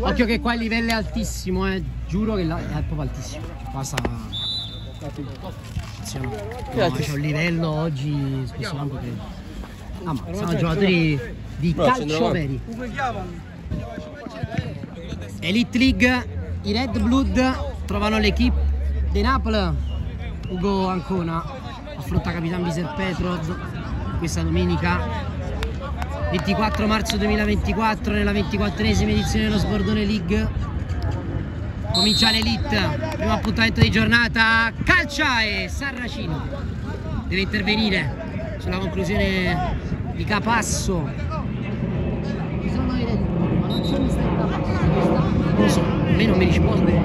Occhio che qua il livello è altissimo, eh. Giuro che là è proprio altissimo. Attenzione. No, c'è un livello oggi spesso manco che. Ah, ma sono giocatori di calcio veri. Elite League, i Red Blood trovano l'equipe di Napoli. Ugo Ancona affronta Capitan Viser Petrov questa domenica 24 marzo 2024 nella 24esima edizione dello Sbordone League. Comincia l'Elite primo appuntamento di giornata calcia e Sarracino deve intervenire sulla conclusione di Capasso. Ci sono i Red Bull, ma non c'è mister Capasso non lo me non mi risponde.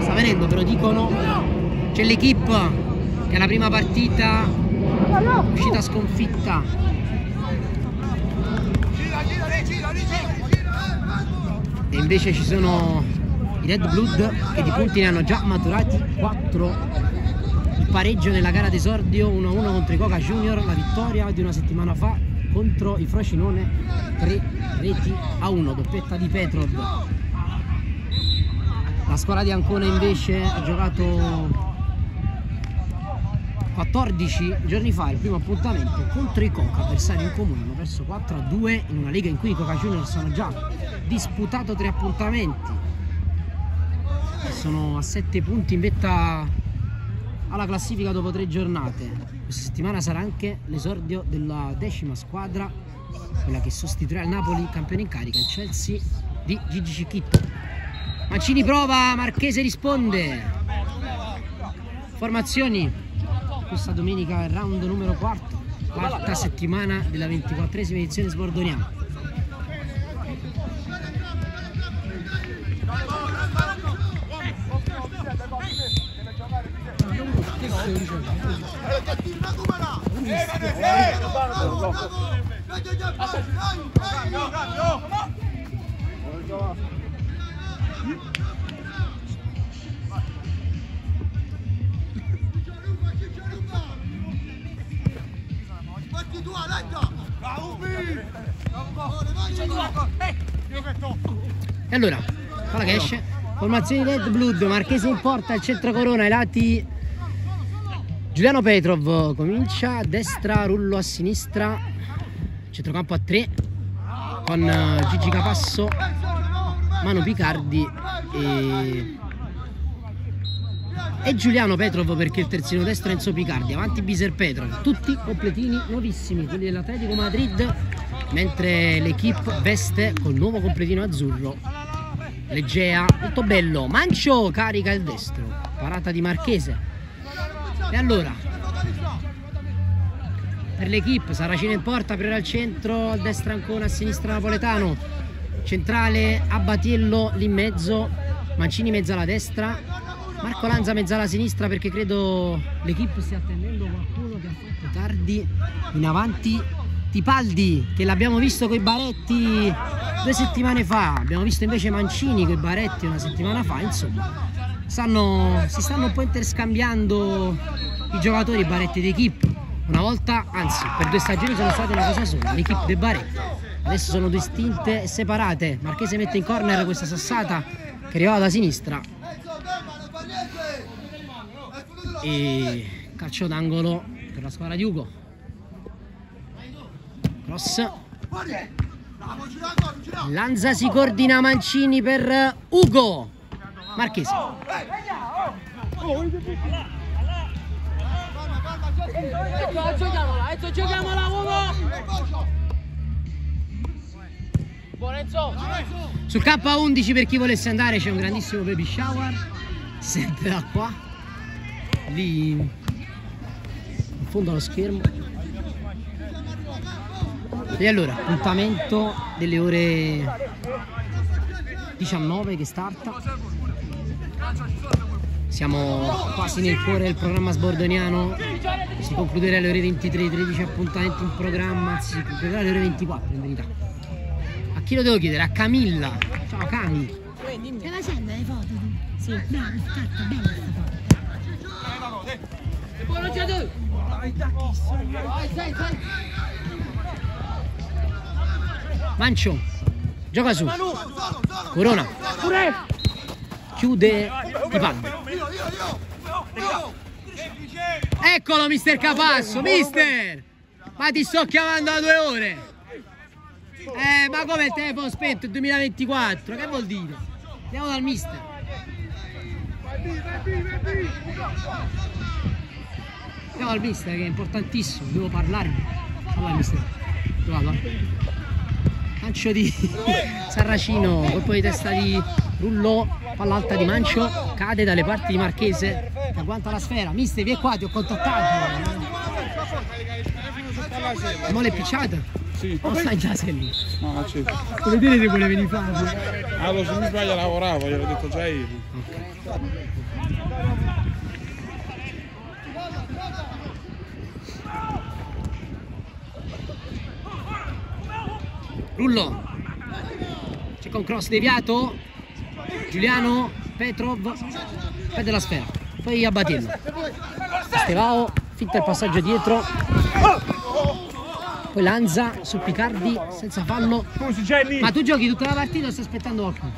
Sta venendo però dicono c'è l'equipe che alla prima partita è uscita sconfitta. E invece ci sono i Red Blood che di punti ne hanno già maturati 4 il pareggio nella gara d'esordio 1-1 contro i Coca Junior la vittoria di una settimana fa contro i Frocinone 3 reti a 1 doppietta di Petrov. la squadra di Ancona invece ha giocato 14 giorni fa il primo appuntamento contro i Coca, avversari in comune, hanno perso 4 a 2 in una lega in cui i Coca Juniors hanno già disputato tre appuntamenti. Sono a 7 punti in vetta alla classifica dopo tre giornate. Questa settimana sarà anche l'esordio della decima squadra quella che sostituirà il Napoli campione in carica il Chelsea di Gigi Cicchitto Mancini prova, Marchese risponde. Formazioni. Questa domenica è round numero 4 quarta settimana della 24esima edizione sbordoniana E allora, palla che esce. Formazione Red Blood, Marchese in porta, al centro corona, ai lati Giuliano Petrov comincia a destra, rullo a sinistra, centrocampo a 3 con eh, Gigi Capasso, Mano Picardi e, e Giuliano Petrov perché il terzino destro è Enzo Picardi, avanti Biser Petrov, tutti completini nuovissimi, quelli dell'Atletico Madrid, mentre l'equipe veste col nuovo completino azzurro, Leggea, molto bello, Mancio carica il destro, parata di Marchese. E allora, per l'equipe, Saracino in porta, Priore al centro, a destra Ancona, a sinistra Napoletano, centrale Abbatiello lì in mezzo, Mancini mezzo alla destra, Marco Lanza mezzo alla sinistra perché credo l'equipe stia attendendo qualcuno che ha fatto tardi in avanti Tipaldi che l'abbiamo visto con i baretti due settimane fa, abbiamo visto invece Mancini con i baretti una settimana fa, insomma stanno, si stanno un po' interscambiando i giocatori, i baretti d'equipe. Una volta, anzi, per due stagioni sono state una cosa sola, l'equipe dei baretti. Adesso sono distinte e separate. Marchese mette in corner questa sassata che arrivava da sinistra. E calcio d'angolo per la squadra di Ugo. Cross. Lanza si coordina Mancini per Ugo. Marchese. Giochiamola, Enzo, giochiamola, uomo! Buon Enzo! Sul K11 per chi volesse andare c'è un grandissimo baby shower. Sente da qua. Lì in fondo allo schermo. E allora, appuntamento delle ore 19 che starta. Siamo quasi nel cuore del programma sbordoniano, si concluderà alle ore 23, 13 appuntamenti in programma, si concluderà alle ore 24 in verità. A chi lo devo chiedere? A Camilla. Ciao Cami. Te la senti le foto tu? Sì. Bravo, scatta, bella questa foto. Vai. Mancio. Gioca su. Corona. Pure. Chiude i panni. Eccolo mister Capasso, mister! Ma ti sto chiamando da due ore! Eh, ma come il telefono spento è 2024? Che vuol dire? Andiamo dal mister. Andiamo dal mister che è importantissimo, devo parlarmi. Allora mister, vado? Lancio di Sarracino, colpo di testa di Rullò, palla alta di Mancio, cade dalle parti di Marchese, che agguanta la sfera. Mister, vieni qua, ti ho contattato. Ma mole picciata? Sì. Non sta in Giaselli. No, non c'è. Come dire che vuole venire fare? Allora, se mi sbaglio lavoravo, gliel'ho detto già ieri. Rullo. C'è con cross deviato. Giuliano, Petrov, perde la sfera. Poi a Batiello. Stevao, finta il passaggio dietro. Poi Lanza su Picardi senza fallo. Ma tu giochi tutta la partita o stai aspettando qualcuno?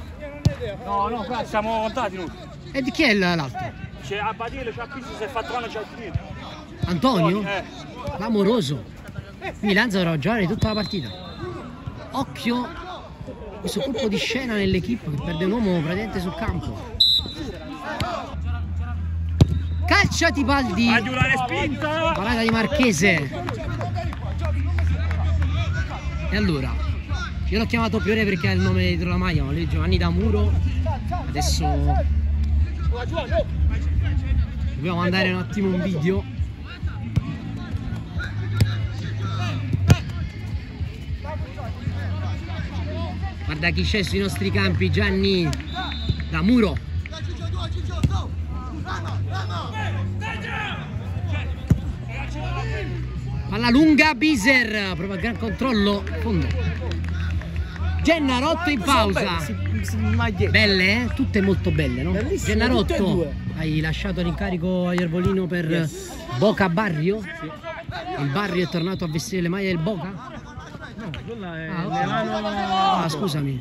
No, no, qua siamo contati noi. E di chi è l'altro? C'è a Badile, c'è a Pizzi, si è fatto l'anno, c'è il finito. Antonio? Eh, Clamoroso. Quindi Lanza dovrà giocare tutta la partita. Occhio questo colpo di scena nell'equipe che perde un uomo praticamente sul campo. Calcia Tibaldi. Parata di Marchese. E allora, io l'ho chiamato Piore perché ha il nome dietro la maglia, ma lui è Giovanni D'Amuro. Adesso dobbiamo mandare un attimo un video. Guarda chi c'è sui nostri campi, Gianni D'Amuro. Palla lunga, Biser, prova gran controllo, fondo. Gennarotto in pausa. Belle, eh? Tutte molto belle, no? Gennarotto, hai lasciato l'incarico a Iervolino per Boca Barrio? Il Barrio è tornato a vestire le maglie del Boca? Quella è Ah. Milano. Ah, scusami.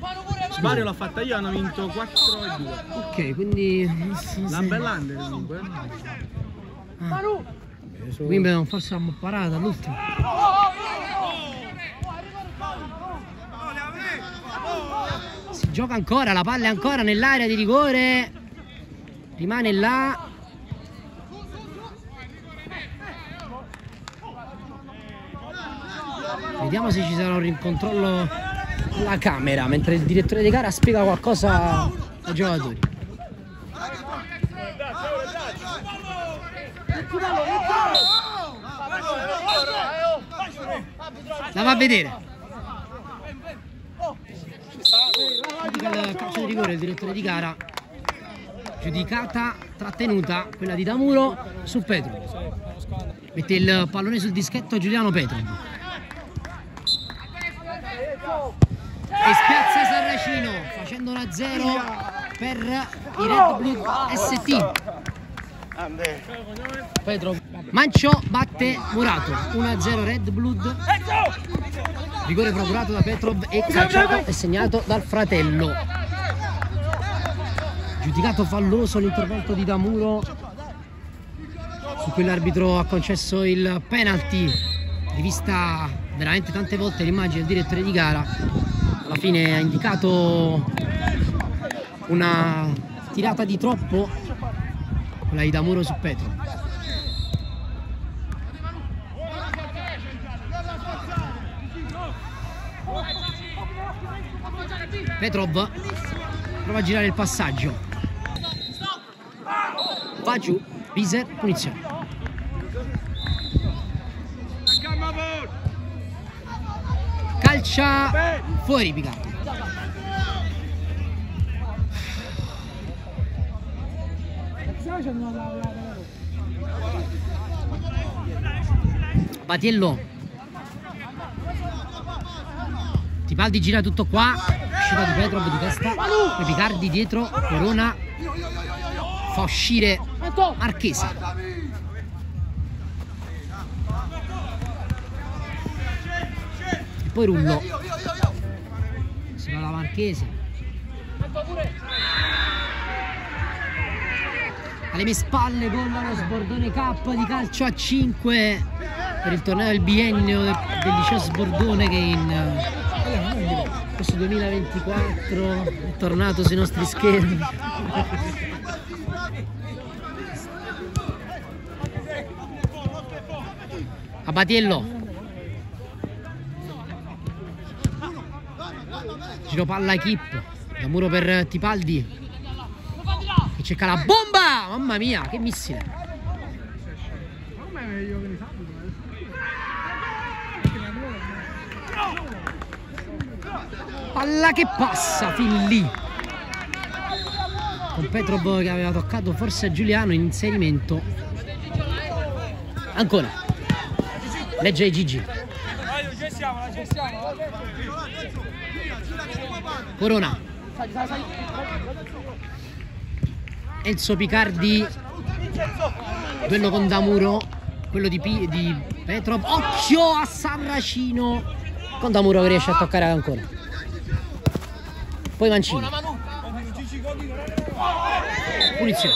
Mario l'ha fatta io, hanno vinto 4 e 2. Ok, quindi... La Bellander comunque. Wimbledon forse l'hanno parata all'ultimo. Gioca ancora, la palla è ancora nell'area di rigore. Rimane là. Vediamo se ci sarà un rincontrollo alla camera mentre il direttore di gara spiega qualcosa ai giocatori. La va a vedere. Il calcio di rigore il direttore di gara. Giudicata, trattenuta, quella di Damuro su Petro. Mette il pallone sul dischetto Giuliano Petro. E spiazza Sarracino facendo 1-0 per i Red Blue ST. Petro. Mancio batte Murato 1-0 Red Blood. Rigore procurato da Petrov e calciato e segnato dal fratello. Giudicato falloso l'intervento di Damuro su cui l'arbitro ha concesso il penalty. Rivista veramente tante volte l'immagine del direttore di gara. Alla fine ha indicato una tirata di troppo quella di Damuro su Petro. Petrov prova a girare il passaggio. Va giù, Viser, punizione. Calcia fuori Picardi. Batiello ti Tipaldi gira tutto qua, uscita di Petrov di testa, poi Picardi dietro, Corona fa uscire Marchese. E poi Rullo. Si va da Marchese. Alle mie spalle con lo Sbordone Cup di calcio a 5 per il torneo del biennio del, del liceo Sbordone che in questo 2024 è tornato sui nostri schermi. Abatiello. Giro palla Kip. Da muro per Tipaldi. Che cerca la bomba! Mamma mia, che missile. Palla che passa fin lì. Con Petrov che aveva toccato forse Giuliano in inserimento. Ancora. Legge Gigi. Corona. Enzo Picardi. Quello con Damuro. Quello di, Pi- di Petrov. Occhio a Sarracino. Con Damuro che riesce a toccare ancora. Poi Mancini. Punizione.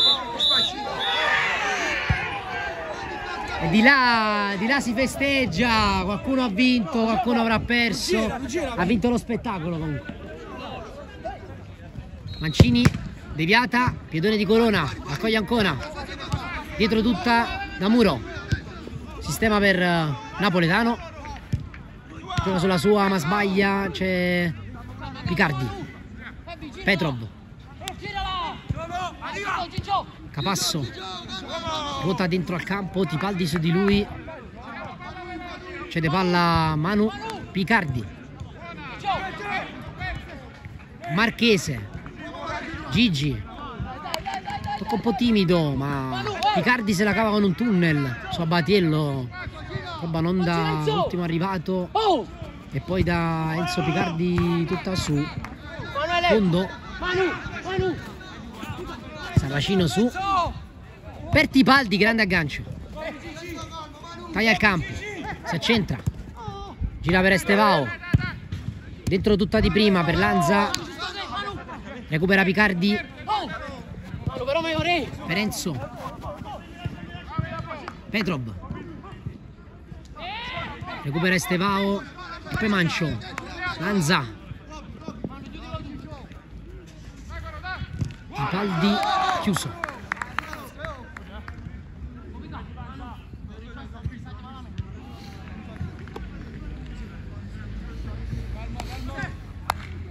E di là, di là si festeggia, qualcuno ha vinto, qualcuno avrà perso. Ha vinto lo spettacolo comunque. Mancini, deviata, piedone di Corona, accoglie ancora. Dietro tutta da Muro. Sistema per eh, Napoletano. Gioca sulla sua, ma sbaglia. C'è Picardi. Petrov. Capasso. Ruota dentro al campo, Tipaldi su di lui. Cede palla Manu. Picardi. Marchese. Gigi. Tocco un po' timido, ma Picardi se la cava con un tunnel su Abatiello. Roba non da ultimo arrivato. E poi da Enzo Picardi tutta su. Fondo. Saracino su. Per Tipaldi, grande aggancio. Taglia il campo. Si accentra. Gira per Estevao. Dentro tutta di prima per Lanza. Recupera Picardi. Per Enzo. Petrov. Recupera Estevao. E poi Mancio. Lanza. Tipaldi chiuso.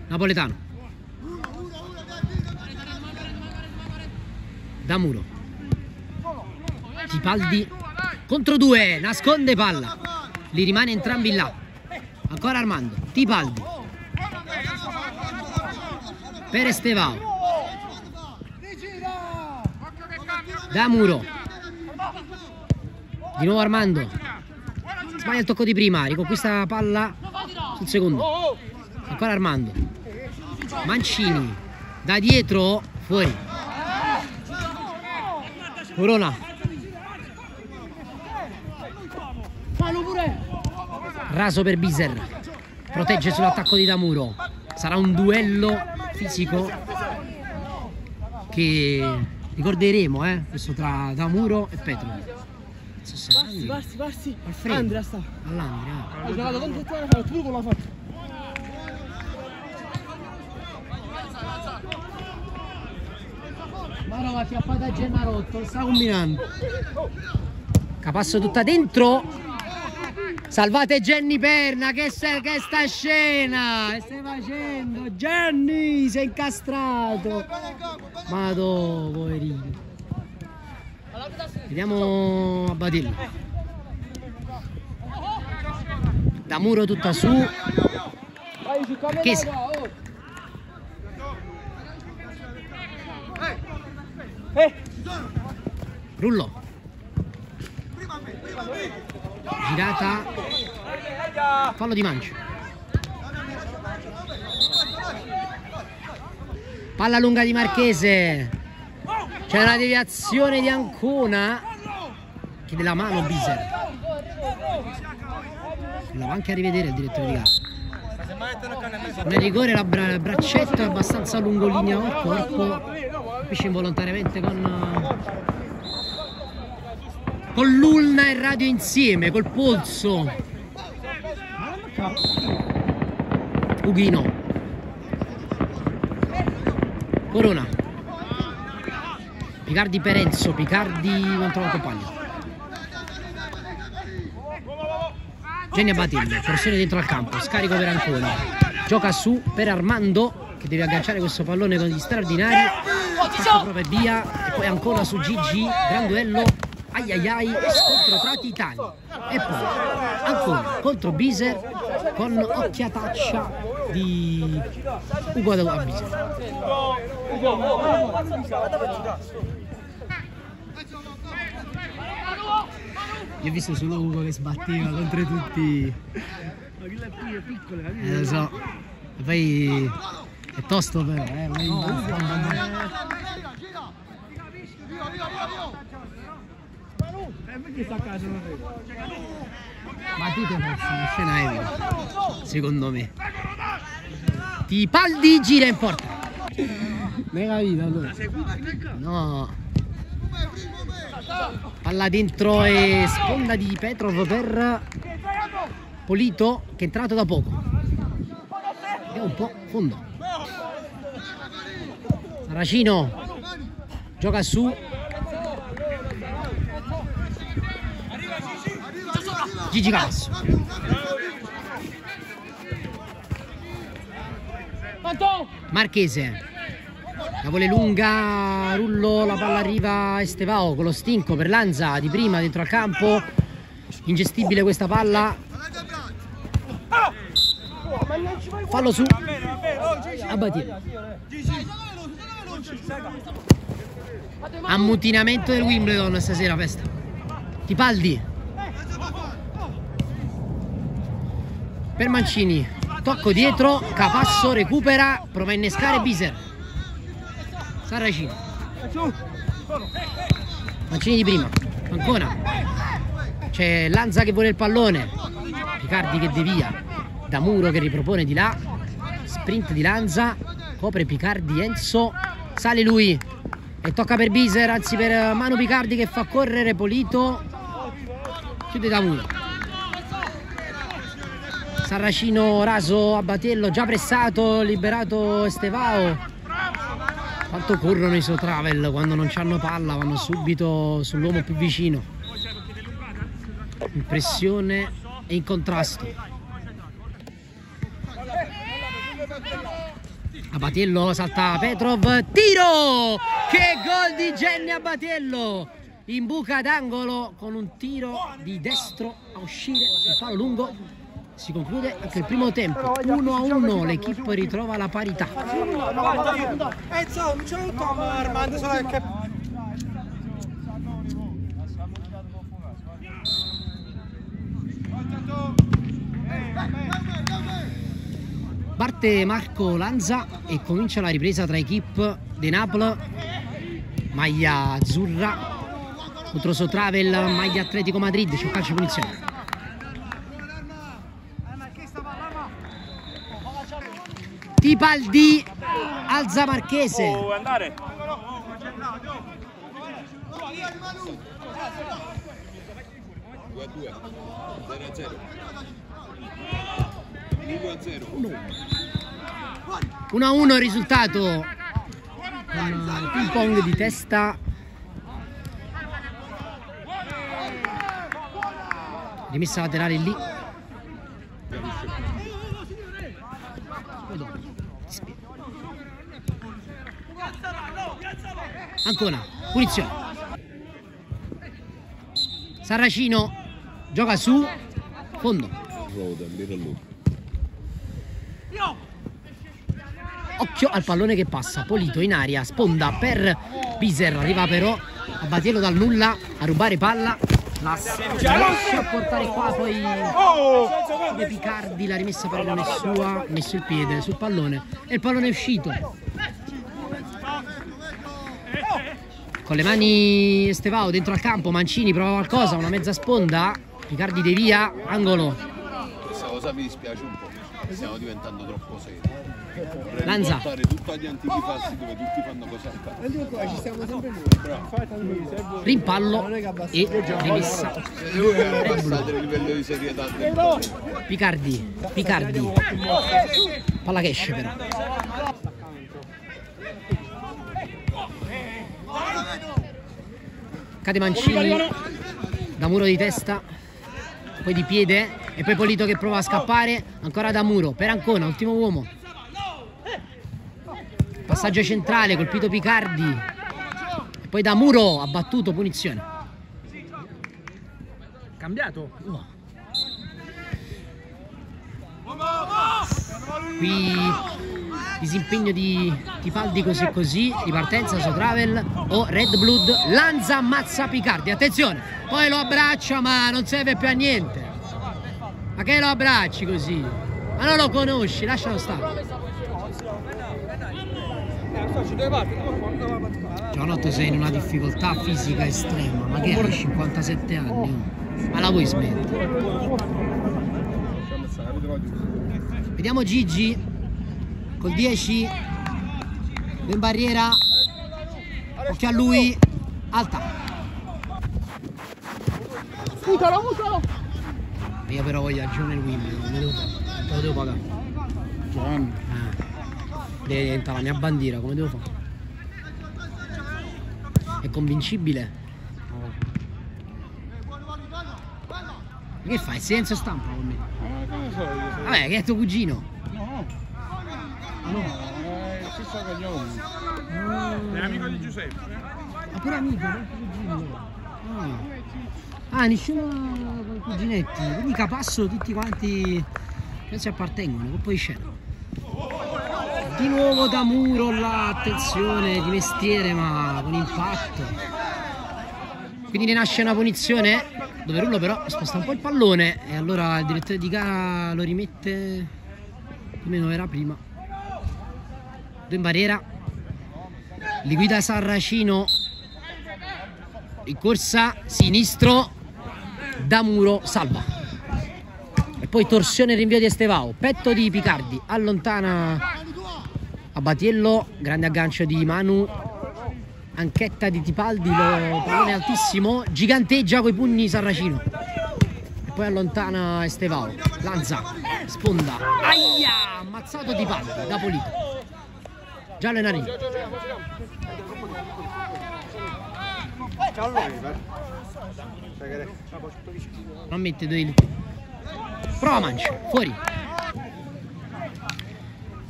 Napoletano. Da muro. Tipaldi contro due, nasconde palla. Li rimane entrambi là. Ancora Armando. Tipaldi. Per Estevao. Da muro. Di nuovo Armando. Sbaglia il tocco di prima, riconquista la palla sul secondo. Ancora Armando. Mancini. Da dietro, fuori. Corona. Raso per Biser. Protegge sull'attacco di Damuro. Sarà un duello fisico che ricorderemo, eh? Questo tra Damuro e Petro. Passi, passi, passi. Alfredo. Andrea sta. All'Andrea. Ha giocato tanto settimane fa, tu come l'ha fatto? Maro va chiappata a Gennarotto, sta combinando. Capasso tutta dentro. Salvate Jenny Perna, che, se, che sta scena? Che stai facendo? Jenny, sei incastrato. Madò, poverino. Vediamo a Batillo. Da muro tutta su. Chiesa. Rullo girata. Fallo di Mancio. Palla lunga di Marchese. C'è la deviazione di Ancona. Che della mano Biser. La va anche a rivedere il direttore di gara. Nel rigore la bra il braccetto è abbastanza lungo linea al corpo. Capisce involontariamente con con l'ulna e radio insieme, col polso. Ughino. Corona. Picardi per Enzo, Picardi non trova compagno. Genia Batillo, pressione dentro al campo, scarico per Ancona. Gioca su per Armando che deve agganciare questo pallone con gli straordinari. Proprio via e poi ancora su Gigi, gran duello. Ai ai ai, scontro tra titani. E poi ancora contro Biser con occhiataccia di Ugo a Biser. Io ho visto solo Ugo che sbatteva contro tutti. Eh, lo so. E poi è tosto però, eh. A casa non vedo? Battute forse, una scena epica. Secondo me. Tipaldi gira in porta. Ne capito allora? No. Palla dentro e sponda di Petrov per Polito che è entrato da poco. Vediamo un po' fondo. Saracino gioca su. Gigi Calasso. Marchese. La vuole lunga, Rullo, la palla arriva Estevao con lo stinco per Lanza di prima dentro al campo. Ingestibile questa palla. Fallo su. Abbattiere. Ammutinamento del Wimbledon stasera festa. Tipaldi. Per Mancini. Tocco dietro, Capasso recupera, prova a innescare Biser. Saracino. Mancini di prima. Ancora. C'è Lanza che vuole il pallone. Picardi che devia. Da Muro che ripropone di là. Sprint di Lanza. Copre Picardi Enzo. Sale lui. E tocca per Biser, anzi per Manu Picardi che fa correre Polito. Chiude da Muro. Sarracino raso a Batiello, già pressato, liberato Estevao. Quanto corrono i Sotravel quando non hanno palla, vanno subito sull'uomo più vicino. In pressione e in contrasto. Abatiello salta Petrov, tiro! Che gol di Genni Abatiello! In buca d'angolo con un tiro di destro a uscire sul palo lungo. Si conclude anche il primo tempo, 1 a 1, l'equipe ritrova la parità. Parte Marco Lanza e comincia la ripresa tra equipe De Napoli, maglia azzurra contro Sotravel, maglia Atletico Madrid, c'è calcio punizione. Tipaldi alza Marchese. Può andare? a 2 0 a 0 1 a 0 1 a 1 il risultato con ping pong di testa rimessa laterale lì Poi dopo, ti spiego. Ancora punizione. Sarracino gioca su fondo. Occhio al pallone che passa, Polito in aria, sponda per Biser, arriva però a Batiello dal nulla a rubare palla, la riesce a portare qua poi De Picardi, la rimessa però non è sua, ha messo il piede sul pallone e il pallone è uscito. Con le mani Estevao dentro al campo, Mancini prova qualcosa, una mezza sponda, Picardi devia, angolo, Questa cosa mi dispiace un po'. Stiamo diventando troppo seri. Vorrei Lanza. tutto agli antichi passi dove tutti fanno cose a caso. Ci stiamo sempre noi. rimpallo e rimessa. Di? Picardi, Picardi, palla che esce però. Cade Mancini, da muro di testa, poi di piede e poi Polito che prova a scappare, ancora da muro, per Ancona, ultimo uomo. Passaggio centrale, colpito Picardi, e poi da muro, abbattuto, punizione. Cambiato? Qui disimpegno di Tipaldi così così, ripartenza su Travel o Red Blood, Lanza ammazza Picardi, attenzione, poi lo abbraccia ma non serve più a niente. Ma che lo abbracci così? Ma non lo conosci, lascialo stare. Giovanotto sei in una difficoltà fisica estrema, ma che hai 57 anni? Ma la vuoi smettere? Vediamo Gigi col 10 in barriera. Occhio a lui, alta. Mutalo, mutalo! Io però voglio aggiungere il Wimbledon, me lo lo devo pagare. Giovanni. Eh. Deve diventare la mia bandiera, come devo fare? È convincibile? Che fai? Silenzio stampa con me? Io? Vabbè, che è tuo cugino. No. No, è il stesso cognome. È amico di Giuseppe. Ma pure amico, non cugino. Ah, ah nessuno con i cuginetti. Quindi capasso tutti quanti che si appartengono, poi scena. Di nuovo da muro là, attenzione, di mestiere ma con impatto. Quindi ne nasce una punizione dove Rullo però sposta un po' il pallone e allora il direttore di gara lo rimette come non era prima. In barriera. Li guida Sarracino. In corsa, sinistro. Da muro, salva. E poi torsione rinvio di Estevao. Petto di Picardi. Allontana Abatiello. Grande aggancio di Manu. Anchetta di Tipaldi. Lo pallone altissimo. Giganteggia coi pugni Sarracino. E poi allontana Estevao. Lanza. Sponda. Aia! Ammazzato Tipaldi da Polito. Giallo e Narini. Non mette due il... Prova Mancio, fuori.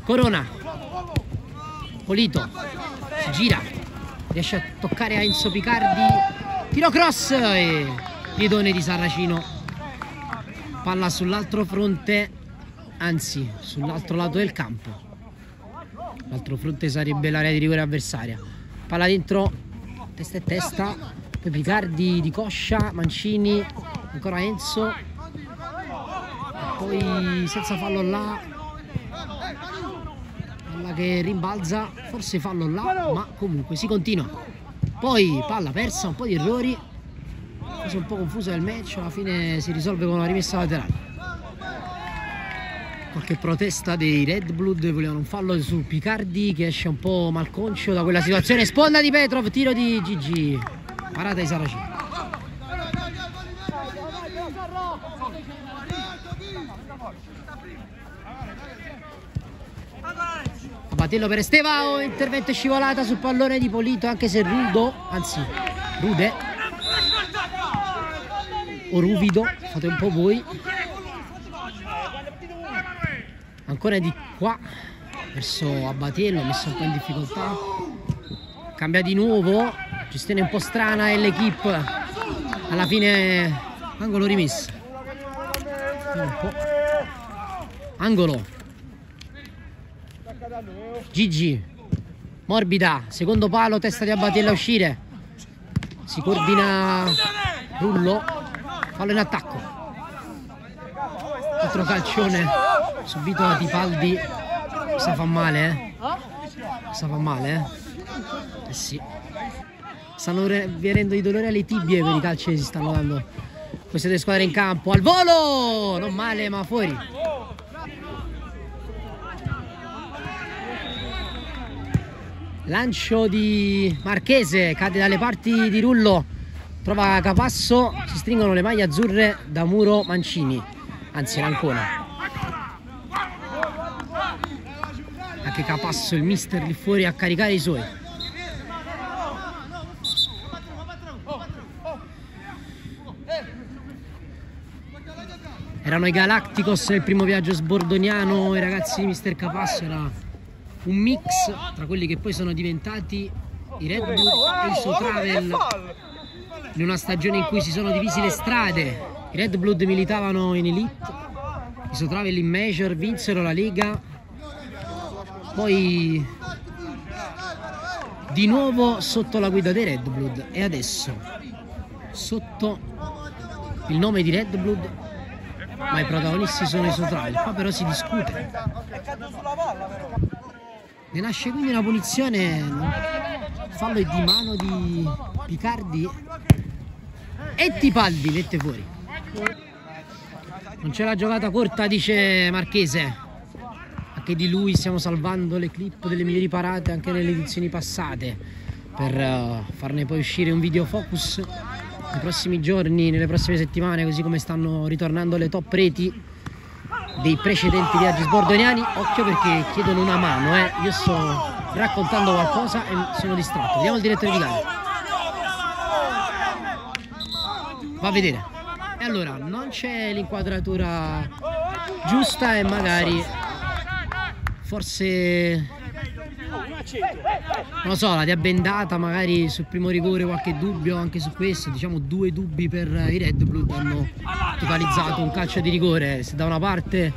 Corona. Polito. Si gira. Riesce a toccare a Enzo Picardi. Tiro cross e piedone di Sarracino. Palla sull'altro fronte, anzi sull'altro lato del campo. L'altro fronte sarebbe l'area di rigore avversaria. Palla dentro, testa e testa. Poi Picardi di coscia, Mancini, ancora Enzo. E poi senza fallo là. Palla che rimbalza, forse fallo là, ma comunque si continua. Poi palla persa, un po' di errori. Cosa un po' confusa del match, alla fine si risolve con una rimessa laterale qualche protesta dei Red Blood volevano un fallo su Picardi che esce un po' malconcio da quella situazione. Sponda di Petrov tiro di Gigi. Parata di Saracino. Abatello per Estevao intervento scivolata sul pallone di Polito anche se rudo anzi rude. O ruvido fate un po' voi ancora di qua verso Abatiello messo un po' in difficoltà. Cambia di nuovo gestione un po' strana e l'equipe alla fine angolo po'. angolo. Gigi morbida secondo palo testa di Abatiello a uscire. Si coordina Rullo fallo in attacco altro calcione subito da Tipaldi questa fa male eh questa fa male eh Eh sì. Stanno venendo i dolori alle tibie per i calci che si stanno dando queste due squadre in campo. Al volo! Non male, ma fuori. Lancio di Marchese, cade dalle parti di Rullo, trova Capasso, si stringono le maglie azzurre da Muro Mancini, anzi l'Ancona. Anche Capasso, il mister lì fuori a caricare i suoi. Erano i Galacticos nel primo viaggio sbordoniano, i ragazzi di mister Capasso, era un mix tra quelli che poi sono diventati i Red Bull e i Sotravel in una stagione in cui si sono divisi le strade. I Red Blood militavano in Elite, i Sotravel in Major, vinsero la Lega, poi di nuovo sotto la guida dei Red Blood. E adesso sotto il nome di Red Blood ma i protagonisti sono i Sotravel qua però si discute. Ne nasce quindi una punizione fallo è di mano di Picardi e Tipaldi mette fuori non c'è la giocata corta dice Marchese anche di lui stiamo salvando le clip delle migliori parate anche nelle edizioni passate per uh, farne poi uscire un video focus nei prossimi giorni, nelle prossime settimane, così come stanno ritornando le top reti dei precedenti viaggi sbordoniani. Occhio perché chiedono una mano, eh. io sto raccontando qualcosa e sono distratto. Vediamo il direttore di gara. Va a vedere. E allora, non c'è l'inquadratura giusta e magari forse non lo so, la riabbendata magari sul primo rigore qualche dubbio anche su questo, diciamo due dubbi per i Red Blood hanno totalizzato un calcio di rigore, se da una parte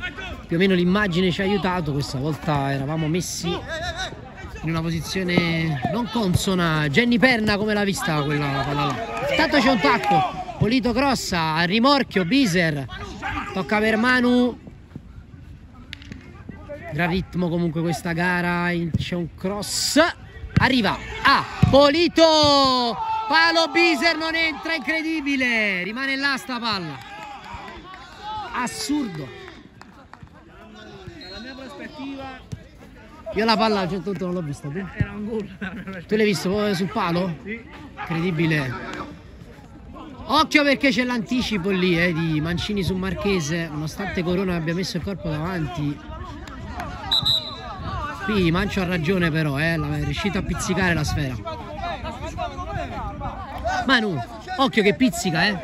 più o meno l'immagine ci ha aiutato, questa volta eravamo messi in una posizione non consona, Jenny Perna come l'ha vista quella palla là? Intanto c'è un tacco, Polito Grossa, a rimorchio, Biser, tocca per Manu, Gran ritmo comunque questa gara, c'è un cross, arriva a Polito, palo Biser non entra, incredibile, rimane là sta palla, assurdo. Dalla mia prospettiva Io la palla a un certo punto non l'ho vista, tu? era un gol. Tu l'hai visto sul palo? Sì. Incredibile. Occhio perché c'è l'anticipo lì eh, di Mancini su Marchese, nonostante Corona abbia messo il corpo davanti. Qui Mancio ha ragione però, eh, è riuscito a pizzicare la sfera. Manu, occhio che pizzica, eh.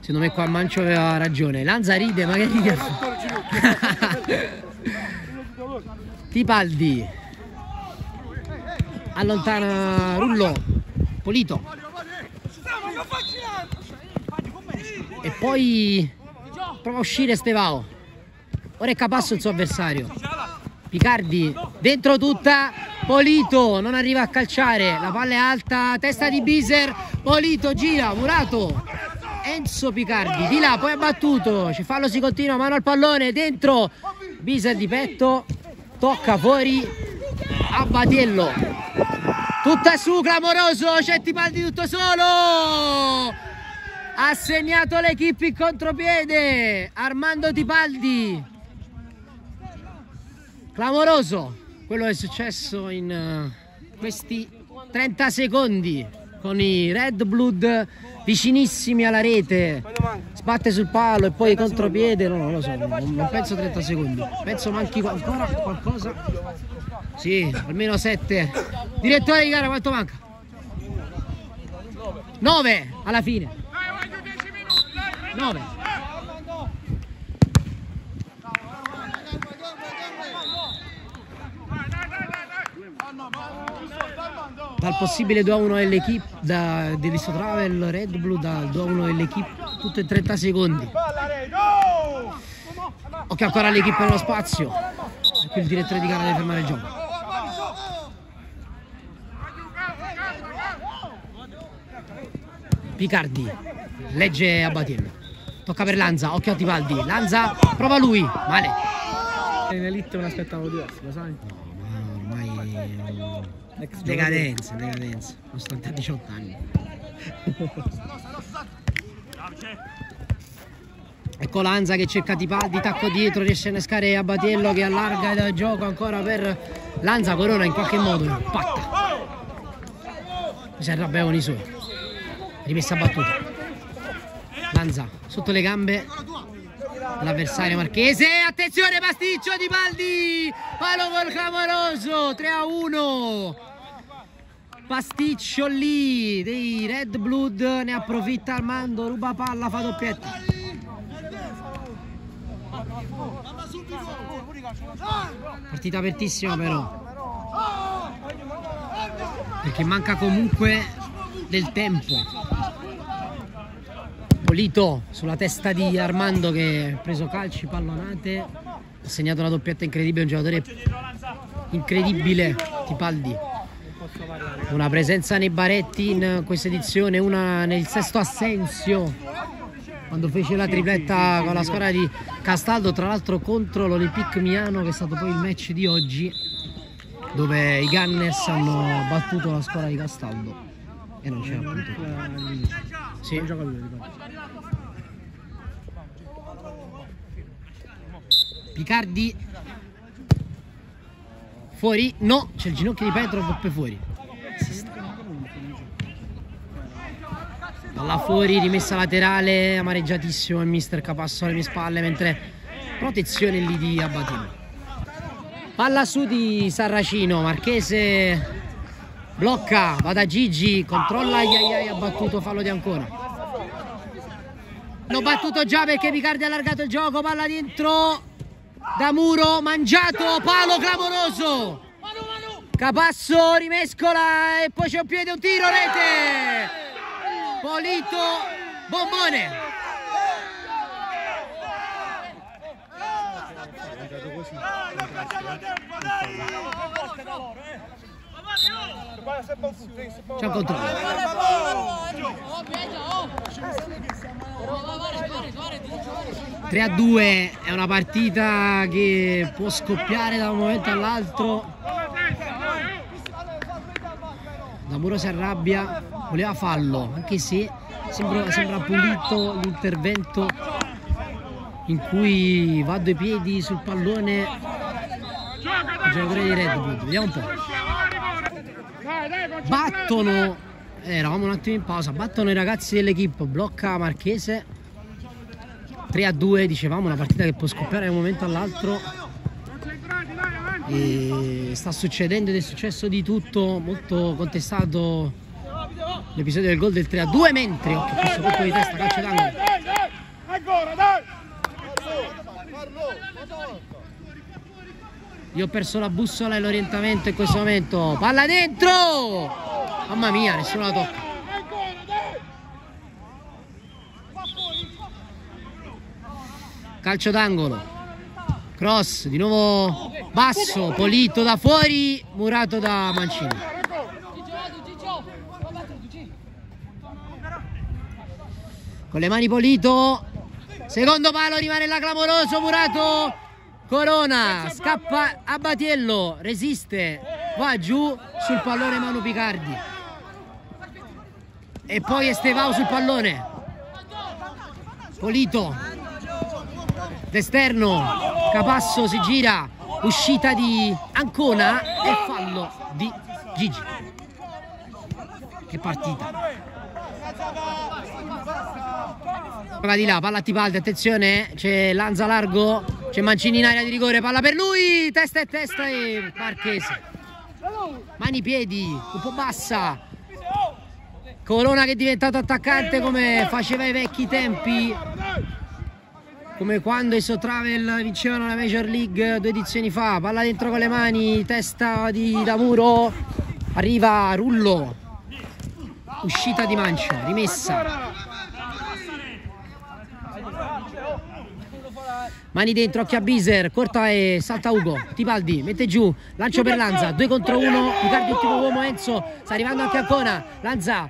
Secondo me qua Mancio aveva ragione. Lanza ride, ma che ride? Tipaldi. Allontana Rullo. Polito. E poi prova a uscire Stevao. Ora è Capasso il suo avversario. Picardi dentro tutta. Polito non arriva a calciare. La palla è alta. Testa di Biser. Polito gira. Murato. Enzo Picardi di là, poi ha battuto. Ci fallo, si continua. Mano al pallone. Dentro. Biser di petto. Tocca fuori. A Batiello. Tutta su, clamoroso. C'è Tipaldi tutto solo ha segnato l'equipe in contropiede Armando Tipaldi clamoroso quello che è successo in uh, questi 30 secondi con i Red Blood vicinissimi alla rete. Sbatte sul palo e poi contropiede no, non lo so, non, non penso 30 secondi. Penso manchi ancora qualcosa? Sì, almeno 7 direttore di gara quanto manca? 9 alla fine. 9 dal possibile 2 a 1 dell'equipe da, dell'Isto Travel Red Blue dal 2 a 1 dell'equipe tutto in 30 secondi. Ok ancora l'equipe nello spazio. E qui il direttore di gara deve fermare il gioco. Picardi legge a tocca per Lanza, occhio a Tibaldi, Lanza prova lui, male. In elite me l'aspettavo diverso, lo sai? Decadenza, decadenza, nonostante a 18 anni. Ecco Lanza che cerca Tipaldi, tacco dietro, riesce a innescare Abatiello che allarga il gioco ancora per Lanza, Corona in qualche modo impatta. Si arrabbia con i suoi. Rimessa battuta. Lanza sotto le gambe l'avversario marchese. Attenzione pasticcio di Baldi! Palo col clamoroso 3 a 1. Pasticcio lì dei Red Blood ne approfitta Armando, ruba palla, fa doppietta. Partita apertissima però. Perché manca comunque del tempo. Polito sulla testa di Armando che ha preso calci, pallonate. Ha segnato una doppietta incredibile, un giocatore incredibile, Tipaldi. Una presenza nei baretti in questa edizione, una nel sesto assenzio quando fece la tripletta con la squadra di Castaldo, tra l'altro contro l'Olympique Milano che è stato poi il match di oggi dove i Gunners hanno battuto la squadra di Castaldo e non c'era appunto. Sì. Picardi fuori, no, c'è il ginocchio di Petro, Poppe fuori. Palla fuori, rimessa laterale, amareggiatissimo il mister Capasso alle mie spalle, mentre protezione lì di Abatino. Palla su di Sarracino, Marchese blocca, va da Gigi, controlla, ai ai ai, ha battuto fallo di Ancona. L'ho battuto già perché Picardi ha allargato il gioco, palla dentro, da muro, mangiato, palo clamoroso. Capasso rimescola e poi c'è un piede, un tiro, rete. Polito, bombone. C'è un controllo. 3 a 2 è una partita che può scoppiare da un momento all'altro. Damuro si arrabbia, voleva fallo, anche se sembra, sembra pulito l'intervento in cui va a due piedi sul pallone il giocatore di Red Bull. Vediamo un po'. Battono, eh, eravamo un attimo in pausa, battono i ragazzi dell'equipe, blocca Marchese. 3 a 2, dicevamo, una partita che può scoppiare da un momento all'altro. E sta succedendo ed è successo di tutto, molto contestato l'episodio del gol del 3 a 2, mentre occhio, questo colpo di testa, calcio d'angolo. Ancora, dai! Io ho perso la bussola e l'orientamento in questo momento. Palla dentro! Mamma mia, nessuno la tocca. Calcio d'angolo. Cross, di nuovo basso, Polito da fuori, murato da Mancini. Con le mani Polito. Secondo palo rimane la clamoroso, murato. Corona, scappa a Batiello, resiste, va giù sul pallone Manu Picardi. E poi Estevao sul pallone. Polito. D'esterno, Capasso si gira, uscita di Ancona e fallo di Gigi. Che partita. Va di là, palla a Tipaldi, attenzione, c'è Lanza largo, c'è Mancini in area di rigore, palla per lui, testa e testa e Marchese. Mani piedi, un po' bassa. Corona che è diventato attaccante come faceva ai vecchi tempi, come quando i Sotravel vincevano la Major League due edizioni fa. Palla dentro con le mani, testa di Damuro, arriva Rullo, uscita di Mancio, rimessa. Mani dentro, occhio a Biser, corta e salta Ugo, Tibaldi, mette giù, lancio per Lanza, 2 contro 1, Picardi ultimo uomo, Enzo, sta arrivando anche Ancona, Lanza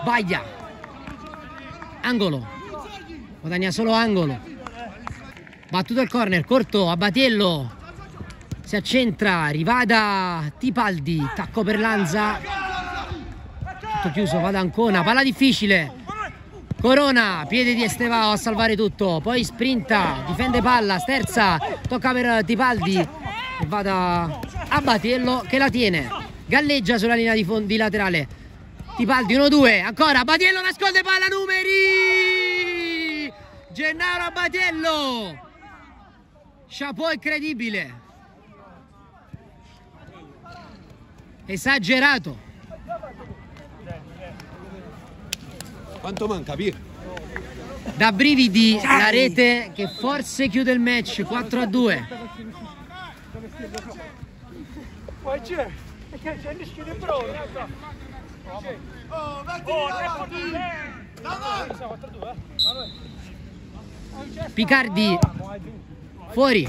sbaglia, angolo, guadagna solo angolo. Battuto il corner, corto a Batiello. Si accentra, rivada Tipaldi, tacco per Lanza. Tutto chiuso, va ad Ancona, palla difficile. Corona, piede di Estevao a salvare tutto, poi sprinta, difende palla, sterza, tocca per Tipaldi vada a Batiello che la tiene. Galleggia sulla linea di, fondi laterale. Tipaldi 1-2, ancora Batiello nasconde palla numeri! Gennaro Batiello! Chapeau incredibile! Esagerato! Quanto manca, Pier? Da brividi la rete che forse chiude il match 4 a 2. Poi c'è, perché c'è il rischio di prova. Oh, Picardi fuori.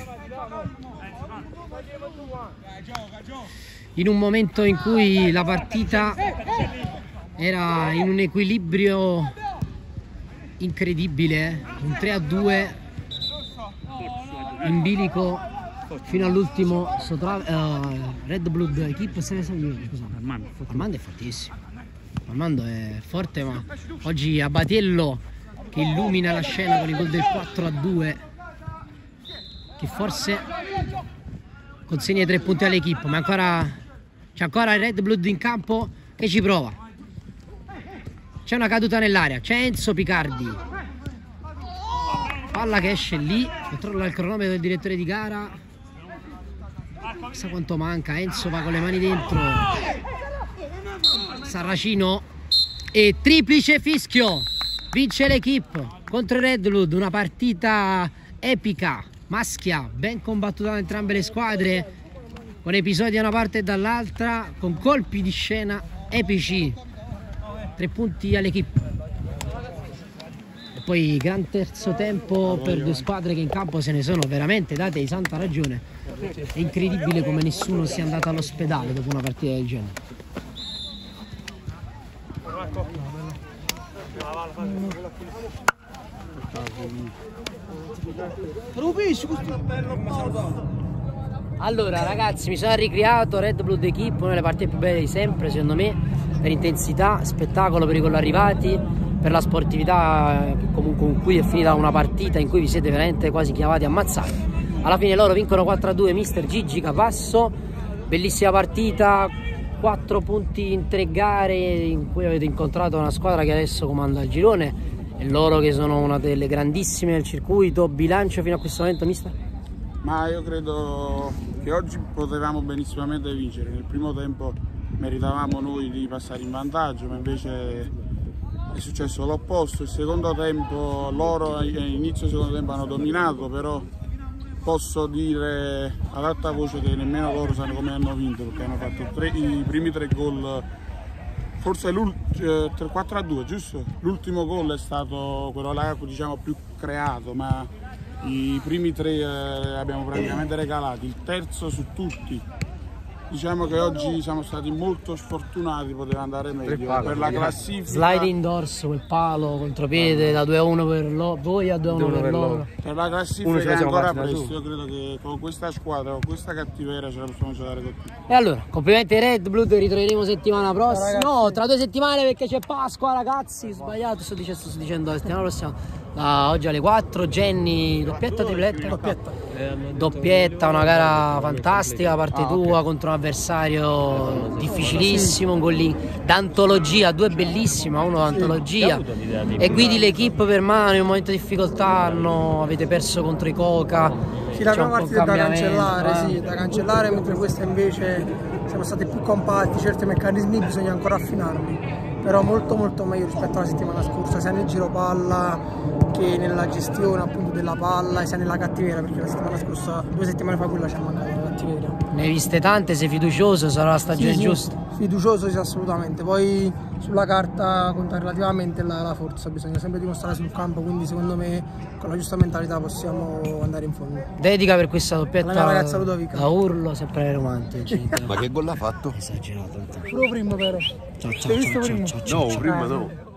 In un momento in cui la partita era in un equilibrio incredibile, un 3 a 2 in bilico fino all'ultimo Sotra- eh, Red Blood. Equip se ne sa io, scusate. Armando è fortissimo. Armando è forte ma oggi a Batiello che illumina la scena con il gol del 4 a 2 che forse consegna i tre punti all'equipe ma ancora c'è ancora il Red Blood in campo che ci prova. C'è una caduta nell'area c'è Enzo Picardi. Palla che esce lì controlla il cronometro del direttore di gara. Chissà quanto manca Enzo va con le mani dentro. Sarracino e triplice fischio. Vince l'equipe contro il Redwood una partita epica maschia ben combattuta da entrambe le squadre. Con episodi da una parte e dall'altra con colpi di scena epici. Tre punti all'equipe. E poi gran terzo tempo per due squadre che in campo se ne sono veramente date di santa ragione. È incredibile come nessuno sia andato all'ospedale dopo una partita del genere Allora ragazzi mi sono ricreato Red Blood Equip, una delle partite più belle di sempre secondo me, per intensità, spettacolo per i gol arrivati, per la sportività con cui è finita una partita in cui vi siete veramente quasi chiamati ammazzati. Alla fine loro vincono 4-2 mister Gigi Capasso, bellissima partita, 4 punti in 3 gare in cui avete incontrato una squadra che adesso comanda il girone e loro che sono una delle grandissime del circuito, bilancio fino a questo momento mister? Ma io credo che oggi potevamo benissimamente vincere. Nel primo tempo meritavamo noi di passare in vantaggio, ma invece è successo l'opposto. Il secondo tempo loro all'inizio del secondo tempo hanno dominato, però posso dire ad alta voce che nemmeno loro sanno come hanno vinto perché hanno fatto tre, i primi tre gol forse eh, 4 a 2 giusto? l'ultimo gol è stato quello là diciamo più creato ma i primi tre eh, abbiamo praticamente regalati il terzo su tutti diciamo che oggi siamo stati molto sfortunati poteva andare meglio per la classifica Slide indoors, quel palo, contropiede da 2 a 1 per lo- voi a 2 a 1 per loro. per la classifica la è ancora presto io credo che con questa squadra con questa cattiveria ce la possiamo giocare con tutti E allora, complimenti ai Red Blood, ritroveremo settimana prossima. No, tra due settimane perché c'è Pasqua, ragazzi. Sbagliato, sto dicendo, sto dicendo la settimana prossima. Da oggi alle 4, Jenny, doppietta o tripletta? Doppietta. Doppietta, una gara fantastica parte tua contro un avversario difficilissimo, un gol lì d'antologia, due bellissima, uno d'antologia. E guidi l'equipe per mano in un momento di difficoltà, hanno- avete perso contro i Coca. Sì, la prima partita da cancellare, eh. sì, da cancellare, mentre questa invece siamo stati più compatti, certi meccanismi bisogna ancora affinarli, però molto molto meglio rispetto alla settimana scorsa, sia nel giro palla che nella gestione appunto della palla, sia nella cattiveria, perché la settimana scorsa, due settimane fa quella ci ha mancato la cattiveria. Ne hai viste tante, sei fiducioso, sarà la stagione Sì, sì, giusta. Fiducioso sì, assolutamente, poi sulla carta conta relativamente la, la forza, bisogna sempre dimostrare sul campo, quindi secondo me con la giusta mentalità possiamo andare in fondo. Dedica per questa doppietta La mia ragazza Ludovica. da urlo, sempre ai romantici. Ma che gol ha fatto? Esagerato. Solo primo però. Ciao ciao ciao ciao. ciao. No, prima no.